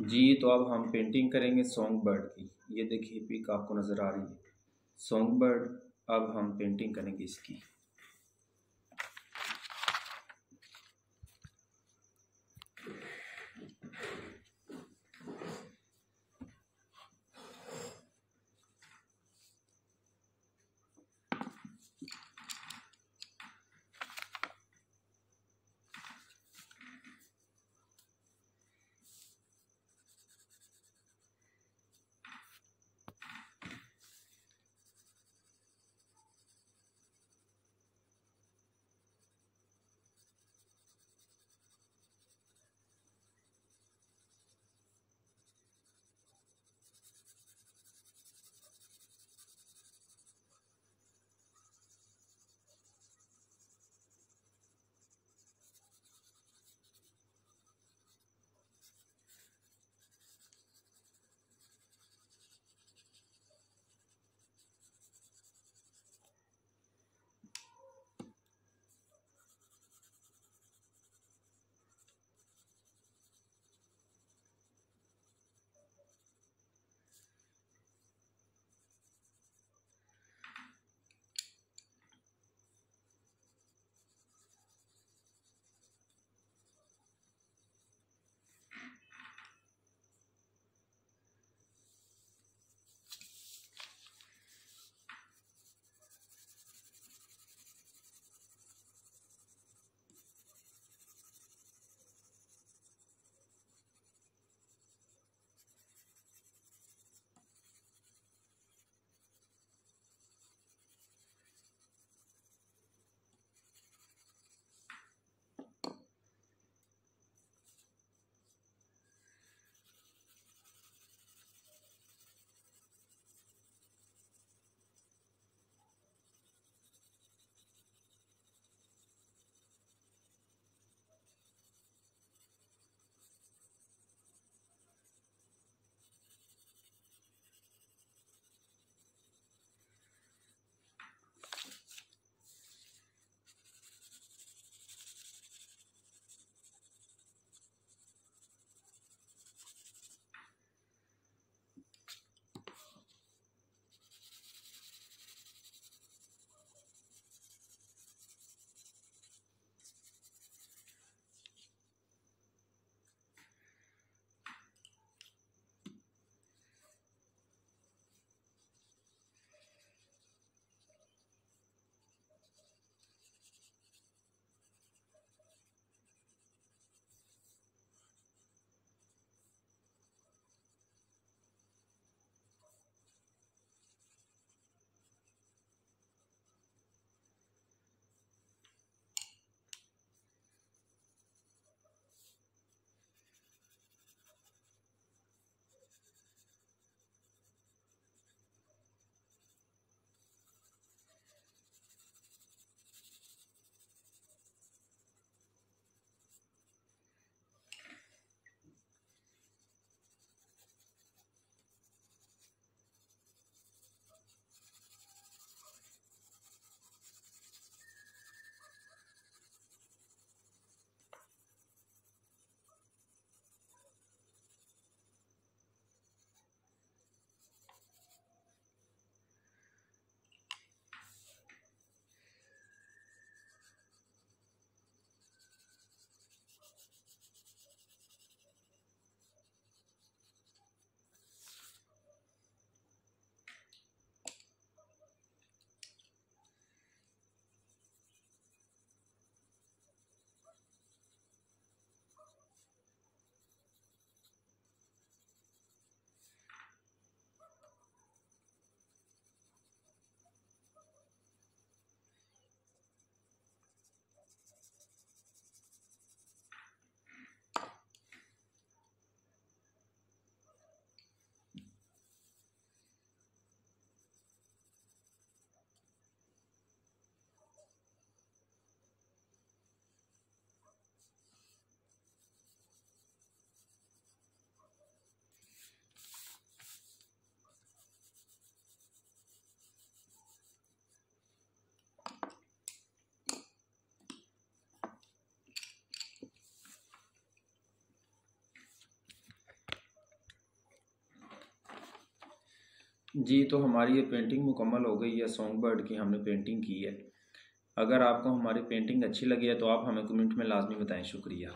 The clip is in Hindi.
जी तो अब हम पेंटिंग करेंगे सॉन्ग बर्ड की। ये देखिए पिक आपको नज़र आ रही है। सॉन्ग बर्ड अब हम पेंटिंग करेंगे इसकी। जी तो हमारी ये पेंटिंग मुकम्मल हो गई है सॉन्ग बर्ड की हमने पेंटिंग की है। अगर आपको हमारी पेंटिंग अच्छी लगी है तो आप हमें कमेंट में लाजमी बताएँ। शुक्रिया।